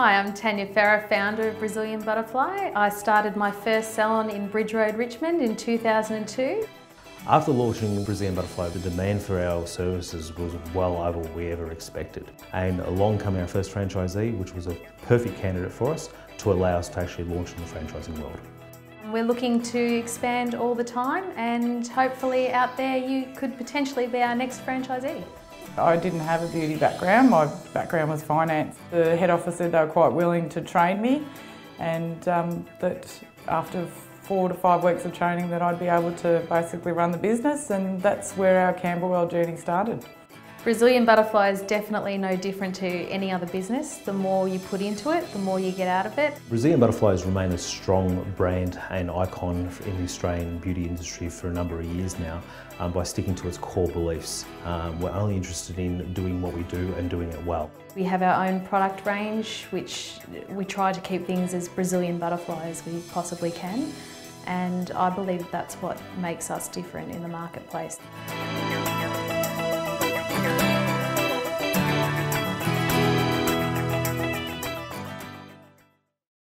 Hi, I'm Tanya Farah, founder of Brazilian Butterfly. I started my first salon in Bridge Road, Richmond in 2002. After launching Brazilian Butterfly, the demand for our services was well over what we ever expected. And along came our first franchisee, which was a perfect candidate for us to allow us to actually launch in the franchising world. We're looking to expand all the time and hopefully out there you could potentially be our next franchisee. I didn't have a beauty background, my background was finance. The head office said they were quite willing to train me and um, that after four to five weeks of training that I'd be able to basically run the business and that's where our Camberwell journey started. Brazilian Butterfly is definitely no different to any other business. The more you put into it, the more you get out of it. Brazilian Butterfly has remained a strong brand and icon in the Australian beauty industry for a number of years now um, by sticking to its core beliefs. Um, we're only interested in doing what we do and doing it well. We have our own product range which we try to keep things as Brazilian Butterfly as we possibly can and I believe that's what makes us different in the marketplace.